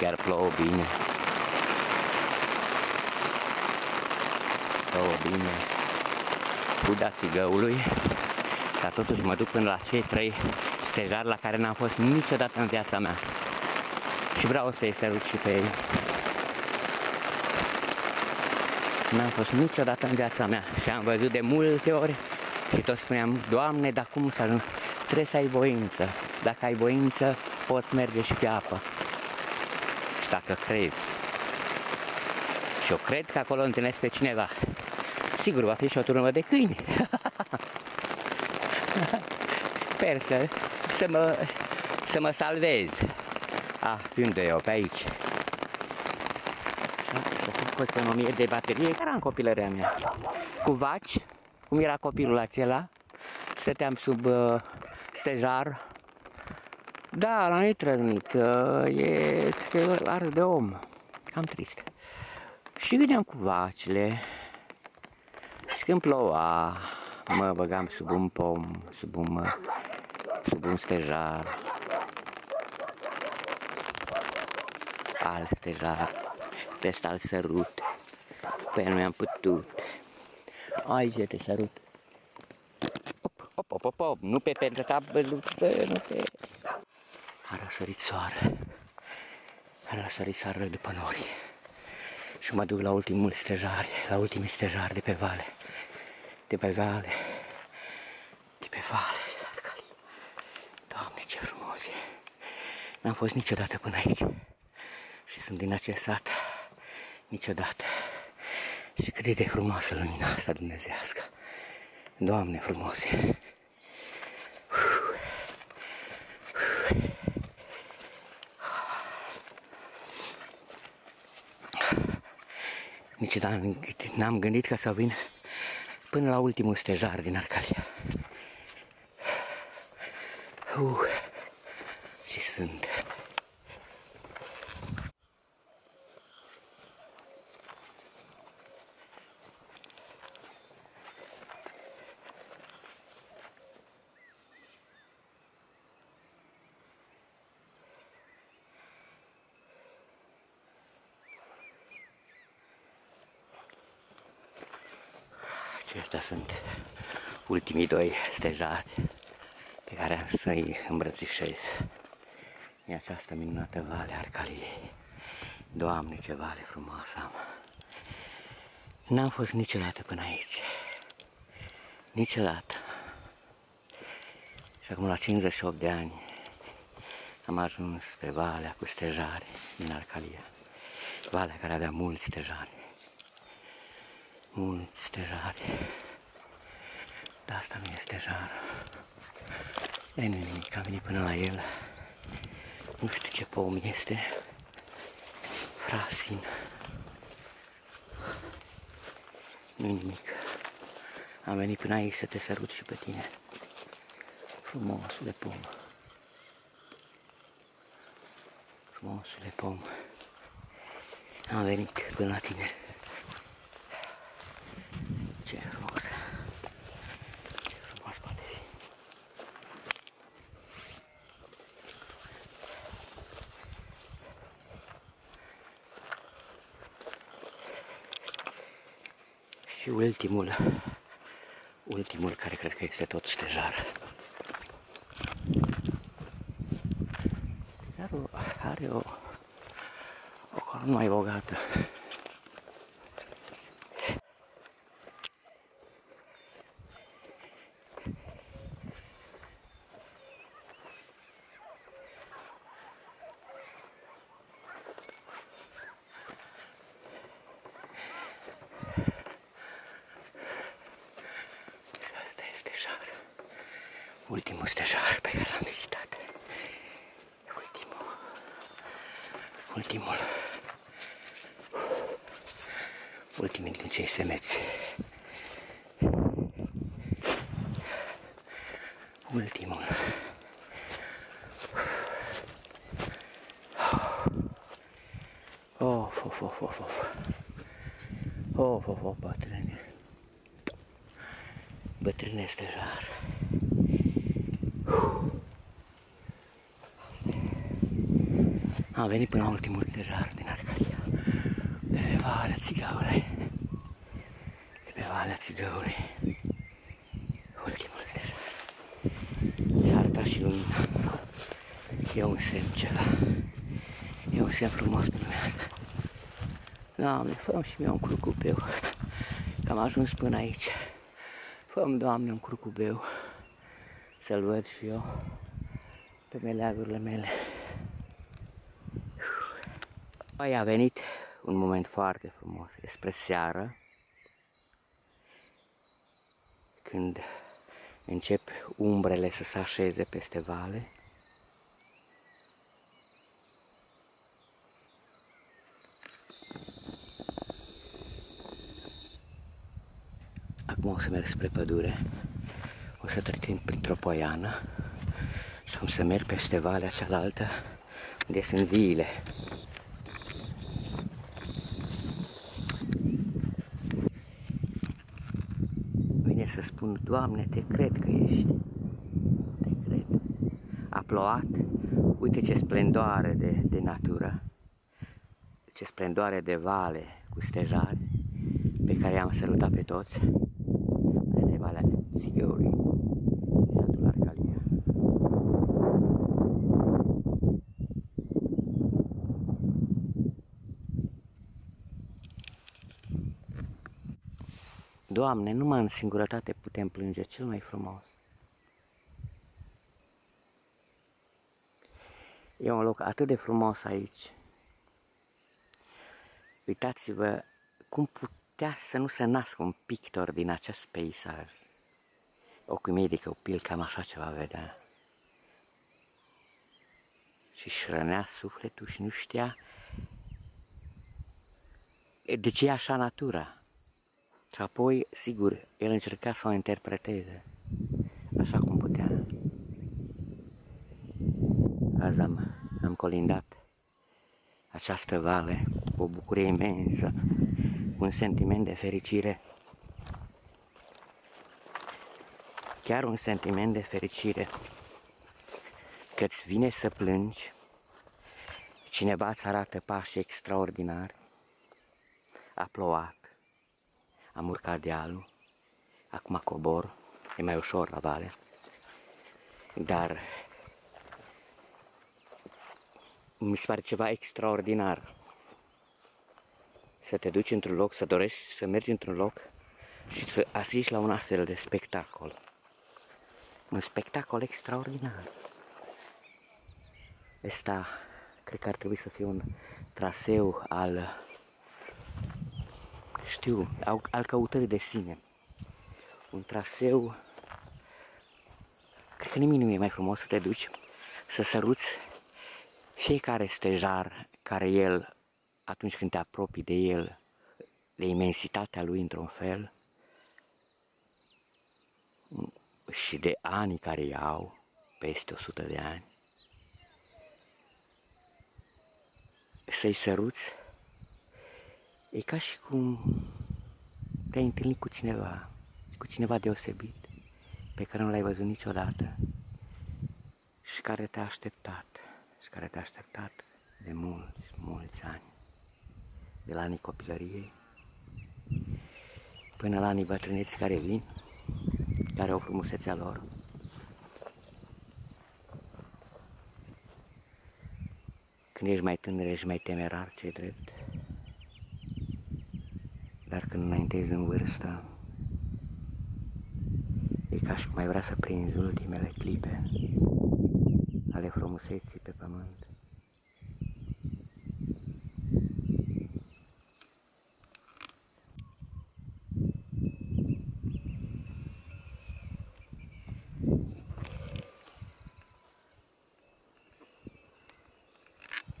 Chiar plouă bine. Plouă bine. Puda țigăului. Dar totuși mă duc până la cei trei stejari la care n-am fost niciodată în viața mea. Și vreau să-i sărut și pe ei. N-am fost niciodată în viața mea și am văzut de multe ori și tot spuneam, Doamne, dar cum să ajung? Trebuie să ai voință. Dacă ai voință, poți merge și pe apă. Și dacă crezi. Și eu cred că acolo întâlnesc pe cineva. Sigur, va fi și o turmă de câini. Sper să, să, mă, să mă salvez. Ah, unde eu? Pe aici. Să fac o economie de baterie, care am copilărea mea. Cu vaci, cum era copilul acela, stăteam sub uh, stejar. Da, l-am netrăgnit. Uh, e are de om. Cam trist. Și veneam cu vacile. Și când ploua, mă băgam sub un pom, sub un, uh, sub un stejar. Alt stejar. Peste alt sărut. Pe el nu mi-am putut. Aici te sărut. Op, op, op, op, op. Nu pe pentru tablă, nu pe... A răsărit soare. A răsărit soarele după nori. Și mă duc la ultimul stejar, la ultimii stejari de pe vale. De pe vale. De pe vale. Doamne, ce frumos e. N-am fost niciodată până aici. Și sunt din acest sat. Niciodată. Și cât e de frumoasă lumina asta dumnezească. Doamne frumos e. Nici n-am gândit că să vin până la ultimul stejar din Arcalia. Uh, și sunt. Aceștia sunt ultimii doi stejari pe care am să-i îmbrățișez. E această minunată vale Arcaliei. Doamne, ce vale frumoasă am! N-am fost niciodată până aici. Niciodată. Și acum la 58 de ani am ajuns pe valea cu stejare din Arcalia. Valea care avea mulți stejari mulți stejari. Dar asta nu e stejar. Dar nu nimic, am venit până la el. Nu știu ce pom este. Frasin. nu nimic. Am venit până aici să te sărut și pe tine. Frumosule pom. Frumosule pom. Am venit până la tine. Și ultimul, ultimul care cred că este tot stejar. Stejarul are o, o coloană mai bogată. Of, of, of, bătrâne. Bătrâne stejar. Am venit până la ultimul stejar din Arcadia. De pe Valea Țigăului. De pe Valea Țigăului. Ultimul stejar. S-a arătat și lumina. E un semn ceva. E un semn frumos. Doamne, fă și mie un curcubeu. Că am ajuns până aici. Fă-mi, Doamne, un curcubeu. Să-l văd și eu pe meleagurile mele. Mai a venit un moment foarte frumos, e spre seară, când încep umbrele să se așeze peste vale. Acum o să merg spre pădure, o să trecem printr-o poiană și am să merg peste valea cealaltă unde sunt viile. Vine să spun, Doamne, te cred că ești. Te cred. A plouat, uite ce splendoare de, de natură, ce splendoare de vale cu stejari pe care i-am sărutat pe toți. Asta e Valea Țigăului, satul Arcalia. Doamne, numai în singurătate putem plânge cel mai frumos. E un loc atât de frumos aici. Uitați-vă cum putea să nu se nască un pictor din acest peisaj. Ochii mei de copil cam așa ceva vedea. Și își rănea sufletul și nu știa de ce e așa natura. Și apoi, sigur, el încerca să o interpreteze așa cum putea. Azi am, am colindat această vale cu o bucurie imensă, cu un sentiment de fericire. Chiar un sentiment de fericire. Că îți vine să plângi, cineva îți arată pași extraordinari, a plouat, am urcat dealul, acum cobor, e mai ușor la vale, dar mi se pare ceva extraordinar. Să te duci într-un loc, să dorești să mergi într-un loc și să asisti la un astfel de spectacol. Un spectacol extraordinar. Ăsta cred că ar trebui să fie un traseu al știu, al, al căutării de sine. Un traseu, cred că nimic nu e mai frumos să te duci, să săruți fiecare stejar care el, atunci când te apropii de el, de imensitatea lui într-un fel, și de ani care iau, peste 100 de ani, să-i săruți E ca și cum te-ai întâlnit cu cineva, cu cineva deosebit, pe care nu l-ai văzut niciodată și care te-a așteptat, și care te-a așteptat de mulți, mulți ani, de la anii copilăriei până la anii bătrâneți care vin, care au frumusețea lor. Când ești mai tânăr, ești mai temerar, ce drept. Dar când înaintezi în vârstă, e ca și cum ai vrea să prinzi ultimele clipe ale frumuseții pe pământ.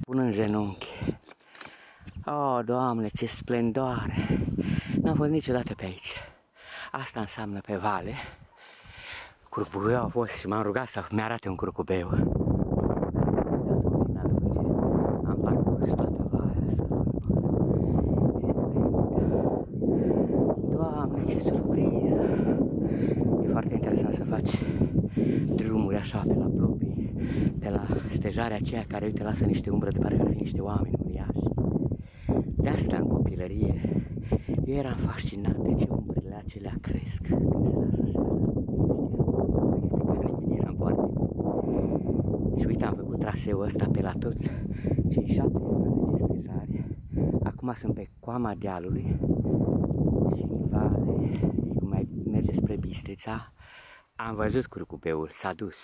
Pun în genunchi. Oh, Doamne, ce splendoare! N-am fost niciodată pe aici. Asta înseamnă pe vale. Curcubeu a fost și m-am rugat să mi-arate un curcubeu. Am parcurs toată valea asta. Doamne, ce surpriză! E foarte interesant să faci drumuri așa pe la proprii, pe uite la stejarea aceea care, uite, lasă niște umbră de parcă ar fi niște oameni uriași. De asta în copilărie eu eram fascinat de ce umbrele acelea cresc când se lasă seara. Nu știam, nu nimeni, eram foarte Și uite, am făcut traseul ăsta pe la toți cei 17 stejari. Acum sunt pe coama dealului și în vale, cum mai merge spre Bistrița, am văzut curcubeul, s-a dus,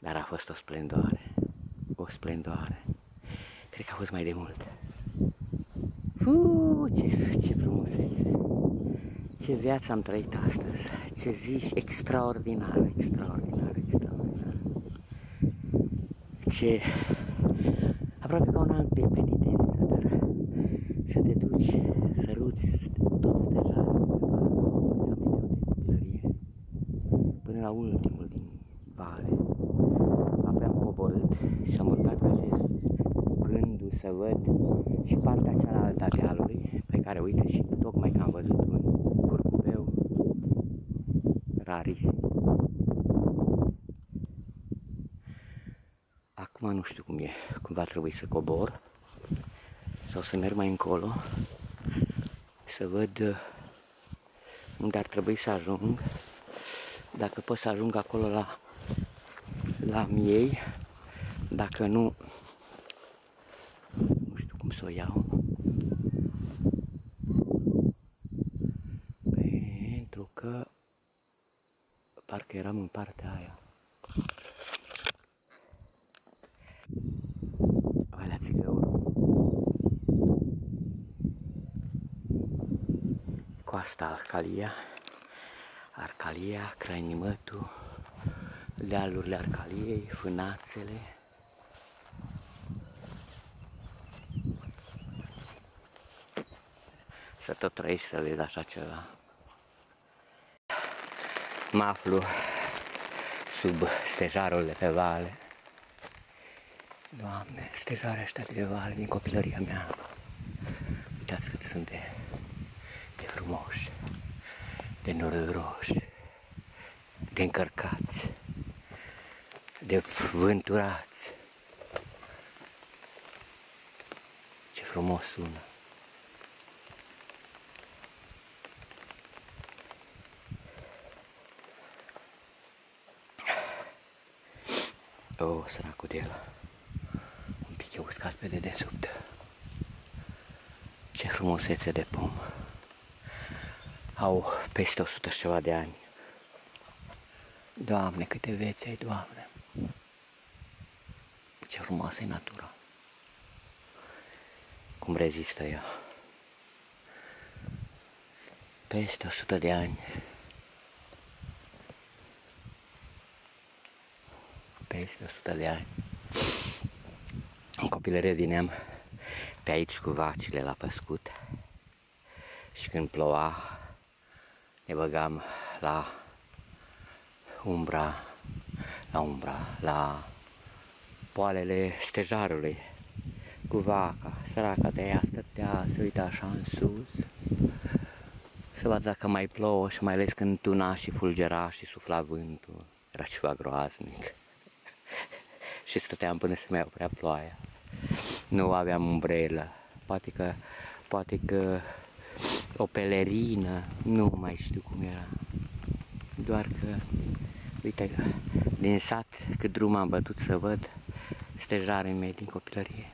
dar a fost o splendoare, o splendoare. Cred că a fost mai de mult. Uu, ce, ce frumusețe! Ce viață am trăit astăzi! Ce zi extraordinar, extraordinar, extraordinar! Ce... Aproape ca un an de penitență, dar să te duci, să ruți toți stejarele până la ultimul din vale. Apoi am coborât și am urcat pe acest gândul să văd și partea cealaltă a dealului, pe care, uite, și tocmai că am văzut un curcubeu rarisim. Acum nu știu cum e, cum va trebui să cobor sau să merg mai încolo să văd uh, unde ar trebui să ajung dacă pot să ajung acolo la la miei dacă nu nu știu cum să o iau pentru că parcă eram în partea aia coasta Arcalia, Arcalia, Crainimătul, dealurile Arcaliei, Fânațele. Să tot trăiești să vezi așa ceva. Mă aflu sub stejarul de pe vale. Doamne, stejarul ăștia de pe vale din copilăria mea. Uitați cât sunt de frumoși, de noroși, de încărcați, de vânturați. Ce frumos sună! O, oh, săracul de el. Un pic e uscat pe dedesubt. Ce frumusețe de pom au peste 100 și ceva de ani. Doamne, câte veți ai, Doamne! Ce frumoasă e natura! Cum rezistă ea! Peste 100 de ani. Peste 100 de ani. În copilărie vineam pe aici cu vacile la păscut și când ploua ne băgam la umbra, la umbra, la poalele stejarului cu vaca. Săraca de ea stătea, se uita așa în sus, să vadă dacă mai plouă și mai ales când tuna și fulgera și sufla vântul. Era ceva groaznic. și stăteam până se mai oprea ploaia. Nu aveam umbrelă. Poate că, poate că o pelerină, nu mai știu cum era. Doar că, uite, din sat, cât drum am bătut să văd stejarii mei din copilărie.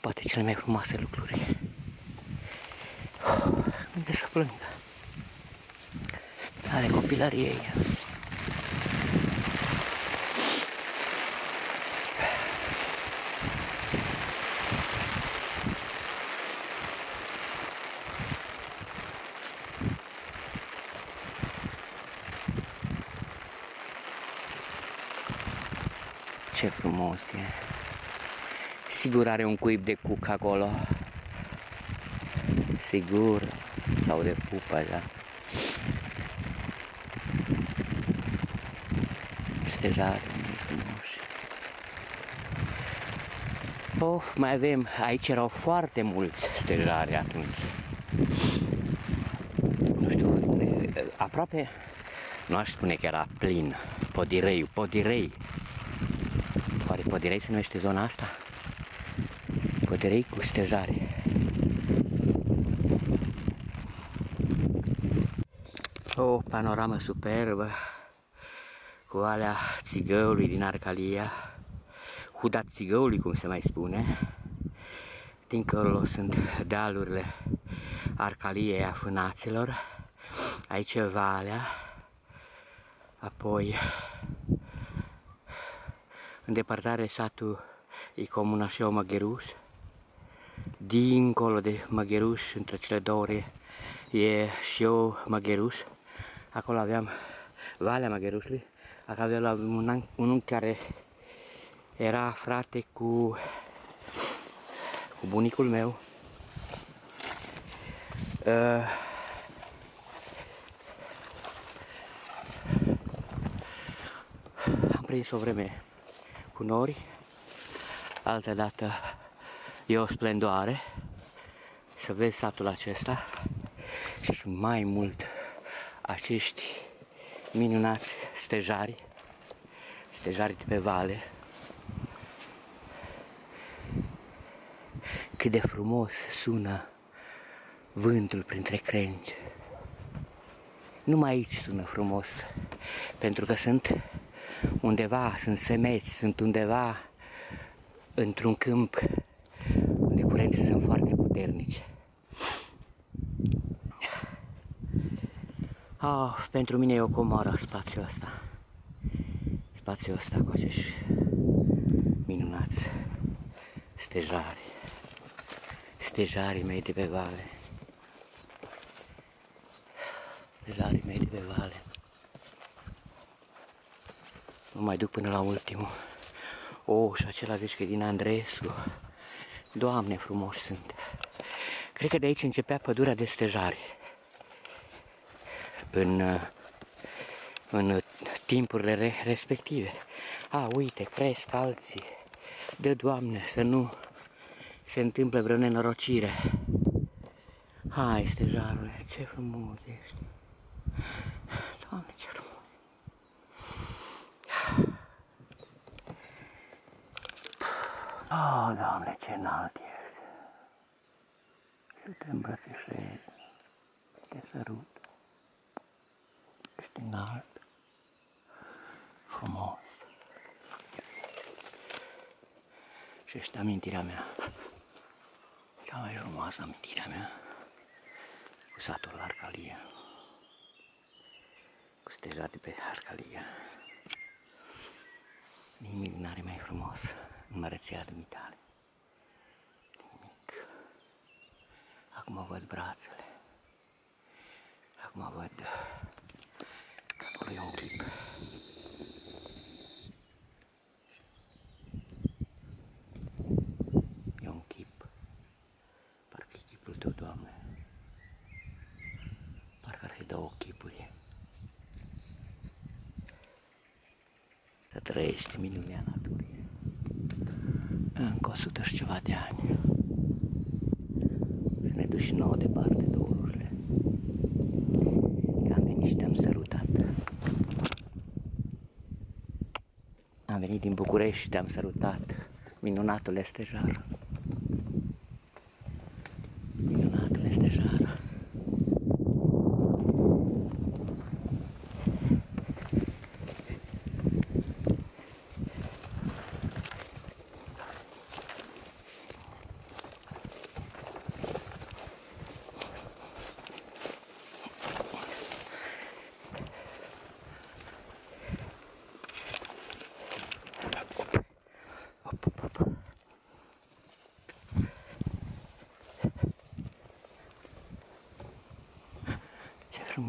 Poate cele mai frumoase lucruri. Unde să plâng? Ale copilăriei. Ce frumos e. Sigur are un cuib de cuc acolo. Sigur. Sau de pupă, da. Stejare frumoși. Of, mai avem, aici erau foarte mulți stejare atunci. aproape, nu aș spune că era plin, podirei, podirei. Oare podirei se numește zona asta? Podirei cu stejare. O panoramă superbă cu alea țigăului din Arcalia, hudat țigăului, cum se mai spune. Dincolo sunt dealurile Arcaliei a Fânaților. Aici e valea. Apoi, în depărtare satul e comuna și o Măgheruș. Dincolo de Măgheruș, între cele două e și o Măgheruș. Acolo aveam Valea Magherușului. Acolo aveam un, un unchi care era frate cu, cu bunicul meu. Uh, am prins o vreme cu nori, altă dată e o splendoare să vezi satul acesta și mai mult acești minunați stejari, stejari de pe vale. Cât de frumos sună vântul printre crengi. Numai aici sună frumos, pentru că sunt undeva, sunt semeți, sunt undeva într-un câmp unde curenții sunt foarte puternici. Oh, pentru mine e o comoară spațiul ăsta. Spațiul ăsta cu acești minunați stejari. Stejarii mei de pe vale. Stejarii mei de pe vale. Nu mai duc până la ultimul. Oh, și acela zici că e din Andreescu. Doamne, frumoși sunt. Cred că de aici începea pădurea de stejari în, în timpurile respective. A, uite, cresc alții. De Doamne, să nu se întâmplă vreo nenorocire. Hai, stejarule, ce frumos ești. Doamne, ce frumos. Oh, Doamne, ce înalt ești. Să te îmbrățișez, te sărut. Înalt, frumos. Și este amintirea mea, cea mai frumoasă amintirea mea, cu satul Arcalia, cu steja de pe Arcalia. Nimic n-are mai frumos. în măreția dumitale. Nimic. Acum văd brațele. Acum văd E un clip. E un chip. Parcă e chipul tău, Doamne. Parcă ar fi două chipuri. Să trăiești minunea naturii. Încă o sută și ceva de ani. Să ne duci nouă departe dorurile. Că am venit și te-am sărutat. Am venit din București, te-am sărutat, minunatul Estejar. Minunatul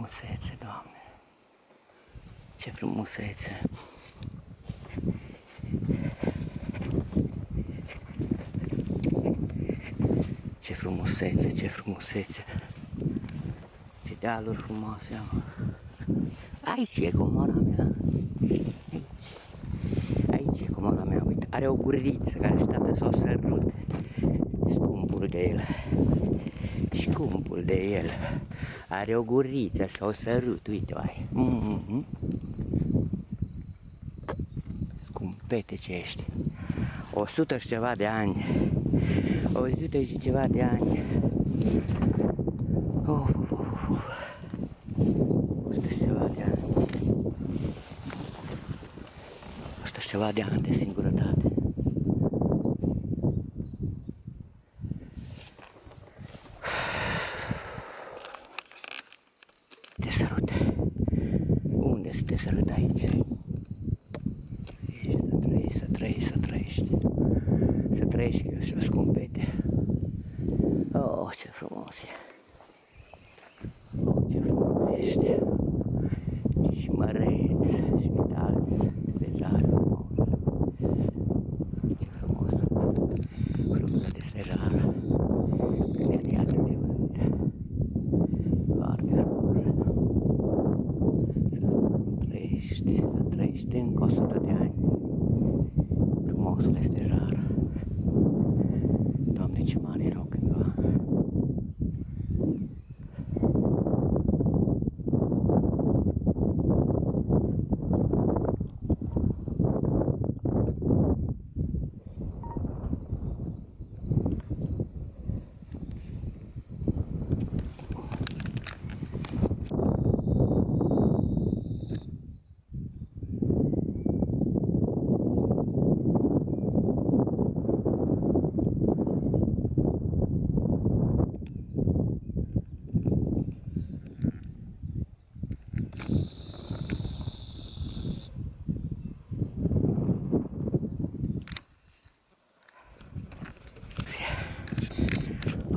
frumusețe, Doamne! Ce frumusețe! Ce frumusețe, ce frumusețe! Ce dealuri frumoase am! Aici e comora mea! Aici! Aici e comora mea, uite! Are o guriță care așteaptă să o sărute! Scumpul de el! Scumpul de el. Are o guriță sau sărut, uite ai. Mm-hmm. Scumpete ce ești. O sută și ceva de ani. O sută și ceva de ani. Of, of, of, of. O sută și ceva de ani. O sută și ceva de ani de singurătate. Te sărut. Unde să te sărut aici? Ești să trăiești, să trăiești, să trăiești. Să trăiești eu și scumpete. Oh, ce frumos e. Oh, ce frumos ești. Și măreț, și alți stejar frumos. Ce frumos. Frumos de stejar. Când e atât de vânt. Foarte frumos. Să trăiești, să trăiești încă o sută de ani. Frumosul stejar. Doamne, ce mare erau cândva.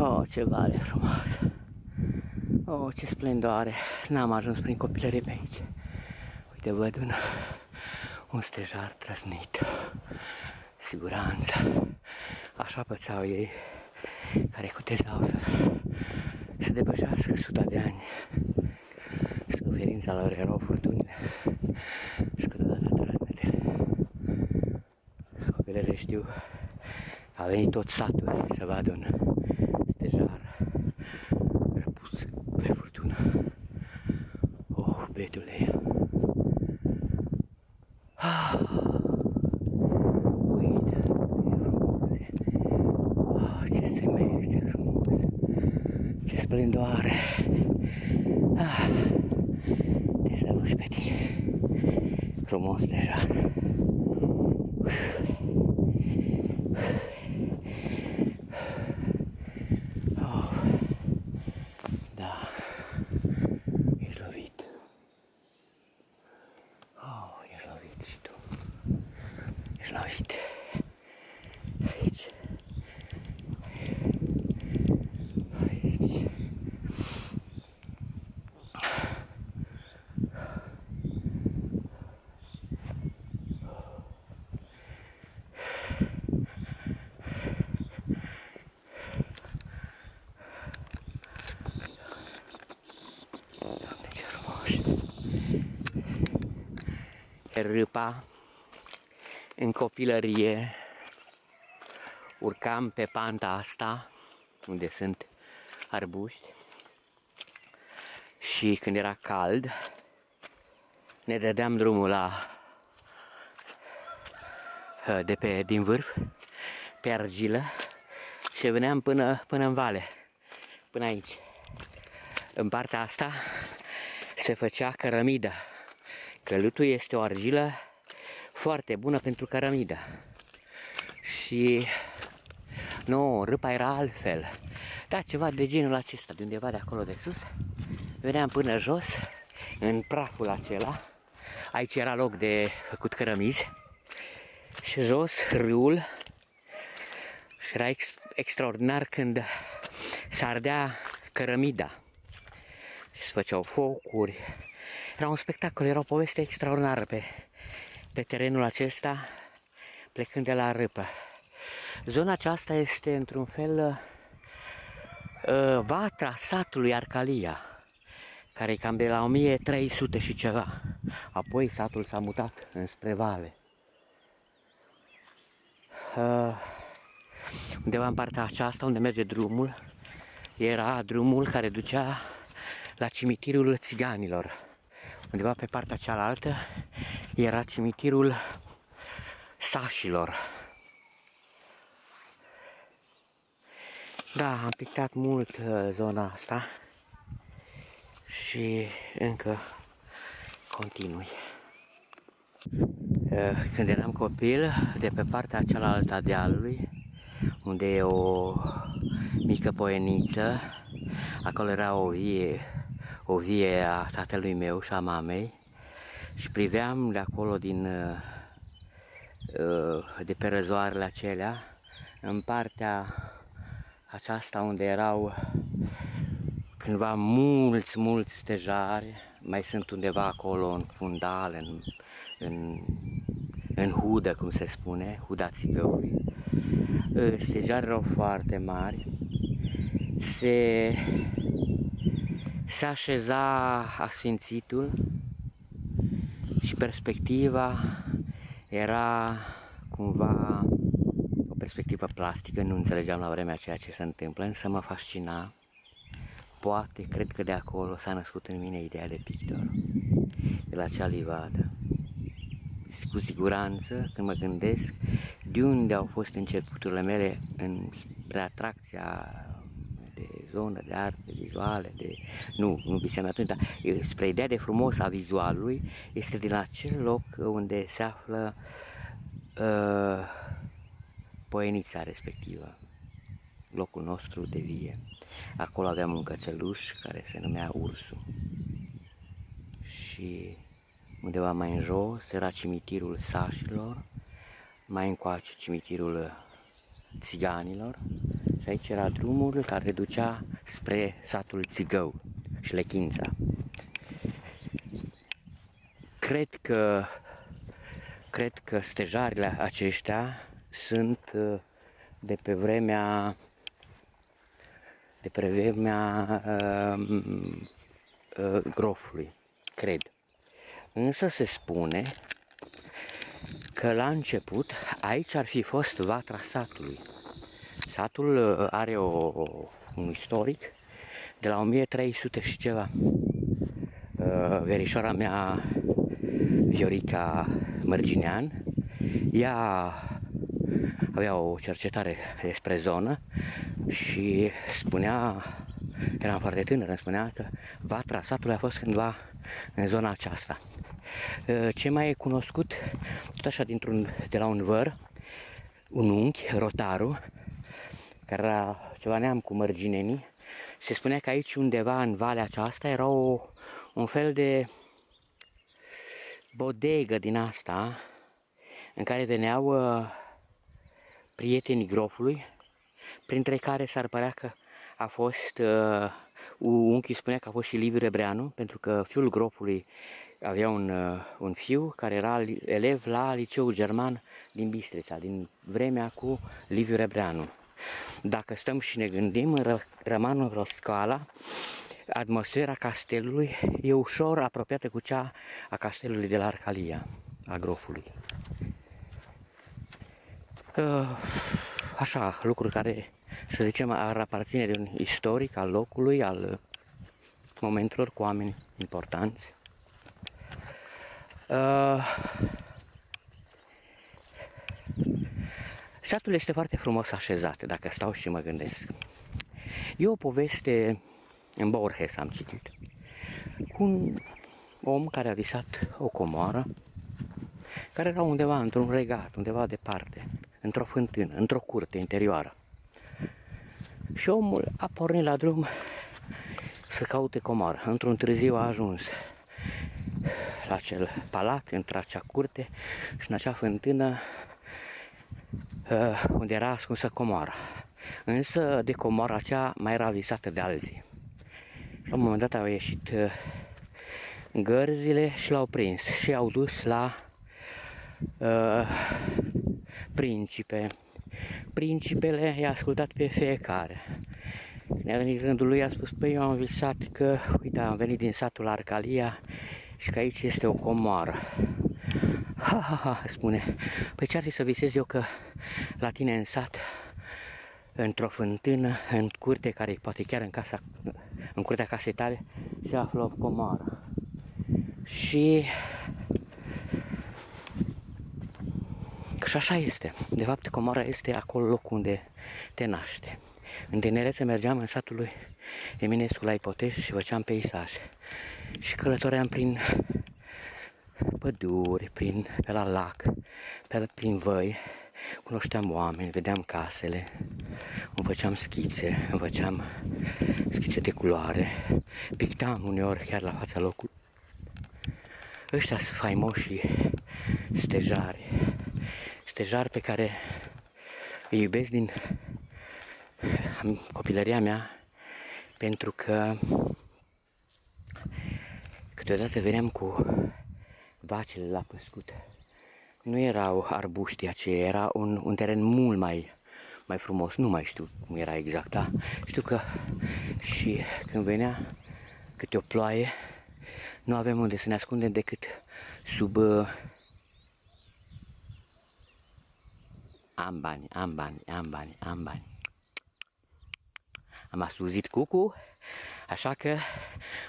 Oh, ce vale frumoasă! Oh, ce splendoare! N-am ajuns prin copilărie pe aici. Uite, văd un, un stejar trăsnit. Siguranță. Așa pățau ei care cutezau să, să depășească suta de ani. Suferința lor erau furtunile și câteodată trăsnetele. Copilărie știu a venit tot satul să vadă un stejar răpus de furtună. Oh, betule! Ah, uite, e frumos. Oh, ce semeie, ce frumos. Ce splendoare. Ah, te salut pe tine. Frumos deja. Oh, da, ești lovit. Oh, ești lovit și tu. Ești lovit. Aici. Aici. Doamne, ce frumos! Râpa în copilărie urcam pe panta asta unde sunt arbuști și când era cald ne dădeam drumul la de pe din vârf pe argilă și veneam până, până în vale, până aici. În partea asta se făcea cărămidă. Călutul este o argilă foarte bună pentru cărămidă. Și nu, râpa era altfel. Da, ceva de genul acesta, de undeva de acolo de sus. Veneam până jos, în praful acela. Aici era loc de făcut cărămizi. Și jos, râul. Și era ex- extraordinar când se ardea cărămida. Și se făceau focuri. Era un spectacol, era o poveste extraordinară pe, pe terenul acesta, plecând de la râpă. Zona aceasta este într-un fel uh, vatra satului Arcalia, care e cam de la 1300 și ceva. Apoi satul s-a mutat înspre vale. Uh, undeva în partea aceasta, unde merge drumul, era drumul care ducea la cimitirul țiganilor. Undeva pe partea cealaltă era cimitirul sașilor. Da, am pictat mult uh, zona asta și încă continui. Uh, când eram copil, de pe partea cealaltă a dealului, unde e o mică poeniță, acolo era o vie, o vie a tatălui meu și a mamei și priveam de acolo din uh, de pe răzoarele acelea în partea aceasta unde erau cândva mulți, mulți stejari, mai sunt undeva acolo în fundal, în, în, în hudă, cum se spune, huda țigăului. Ă, stejari erau foarte mari, se, se așeza asfințitul și perspectiva era cumva perspectivă plastică, nu înțelegeam la vremea ceea ce se întâmplă, însă mă fascina. Poate, cred că de acolo s-a născut în mine ideea de pictor, de la acea livadă. Cu siguranță, când mă gândesc de unde au fost începuturile mele în, spre atracția de zonă, de arte vizuale, de... Nu, nu visem atunci, dar spre ideea de frumos a vizualului, este din acel loc unde se află uh, poenița respectivă, locul nostru de vie. Acolo aveam un cățeluș care se numea Ursu. Și undeva mai în jos era cimitirul sașilor, mai încoace cimitirul țiganilor și aici era drumul care ducea spre satul Țigău și Lechința. Cred că, cred că stejarile aceștia sunt uh, de pe vremea de pe vremea uh, uh, grofului, cred. Însă se spune că la început aici ar fi fost vatra satului. Satul uh, are o, un istoric de la 1300 și ceva. Uh, verișoara mea, Viorica Mărginean, ea avea o cercetare despre zonă și spunea, eram foarte tânăr, îmi spunea că vatra satului a fost cândva în zona aceasta. Ă, ce mai e cunoscut, tot așa dintr-un, de la un văr, un unchi, rotaru, care era ceva neam cu mărginenii, se spunea că aici undeva în valea aceasta era o, un fel de bodegă din asta, în care veneau uh, prietenii grofului, printre care s-ar părea că a fost, uh, unchiul spunea că a fost și Liviu Rebreanu, pentru că fiul grofului avea un, uh, un fiu care era elev la liceul german din Bistrița, din vremea cu Liviu Rebreanu. Dacă stăm și ne gândim, în Rămanul Roscoala, atmosfera castelului e ușor apropiată cu cea a castelului de la Arcalia, a grofului. Așa, lucruri care, să zicem, ar aparține de un istoric al locului, al momentelor cu oameni importanți. Satul este foarte frumos așezat, dacă stau și mă gândesc. E o poveste în Borges am citit, cu un om care a visat o comoară, care era undeva într-un regat, undeva departe, într-o fântână, într-o curte interioară. Și omul a pornit la drum să caute comar. Într-un târziu a ajuns la acel palat, într acea curte și în acea fântână uh, unde era ascunsă comoara. Însă de comoara aceea mai era visată de alții. La un moment dat au ieșit uh, gărzile și l-au prins și au dus la uh, principe. Principele i-a ascultat pe fiecare. Când a venit rândul lui, a spus, păi eu am visat că, uite, am venit din satul Arcalia și că aici este o comoară. Ha, ha, ha, spune, păi ce-ar fi să visez eu că la tine în sat într-o fântână, în curte, care poate chiar în casa, în curtea casei tale, se află o comoară. Și și așa este. De fapt, comoara este acolo locul unde te naște. În tinerețe mergeam în satul lui Eminescu la Ipoteș și făceam peisaj. Și călătoream prin păduri, prin, pe la lac, pe, prin văi, cunoșteam oameni, vedeam casele, îmi făceam schițe, îmi făceam schițe de culoare, pictam uneori chiar la fața locului. Ăștia sunt faimoși stejari, stejari pe care îi iubesc din copilăria mea, pentru că câteodată veneam cu vacile la păscut. Nu erau arbuști aceia, era un, un teren mult mai, mai frumos. Nu mai știu cum era exact, da? Știu că și când venea câte o ploaie, nu avem unde să ne ascundem decât sub uh, am bani, am bani, am bani, am bani. Am asuzit cucu Așa că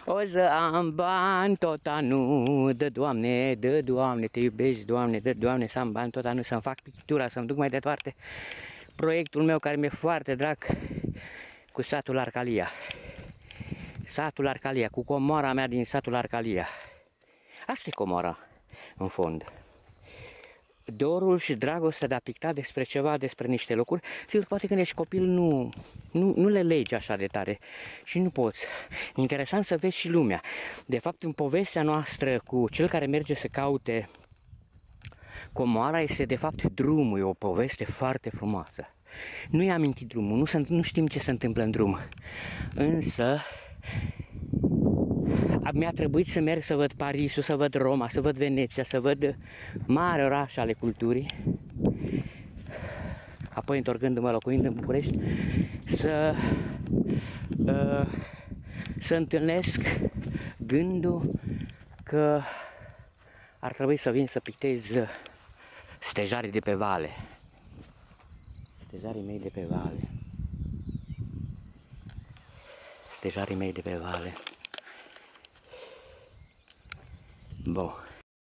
o să am bani tot anul, dă Doamne, dă Doamne, te iubești Doamne, dă Doamne să am bani tot anul, să-mi fac pictura, să-mi duc mai departe proiectul meu care mi-e foarte drag cu satul Arcalia. Satul Arcalia, cu comora mea din satul Arcalia. Asta e comora, în fond dorul și dragostea de a picta despre ceva, despre niște locuri, sigur, poate când ești copil nu, nu, nu le legi așa de tare și nu poți. Interesant să vezi și lumea. De fapt, în povestea noastră cu cel care merge să caute comoara este de fapt drumul, e o poveste foarte frumoasă. Nu i-am amintit drumul, nu, nu știm ce se întâmplă în drum, însă mi-a trebuit să merg să văd Parisul, să văd Roma, să văd Veneția, să văd mare oraș ale culturii. Apoi, întorcându-mă locuind în București, să, uh, să întâlnesc gândul că ar trebui să vin să pictez stejarii de pe vale. Stejarii mei de pe vale. Stejarii mei de pe vale. Bon.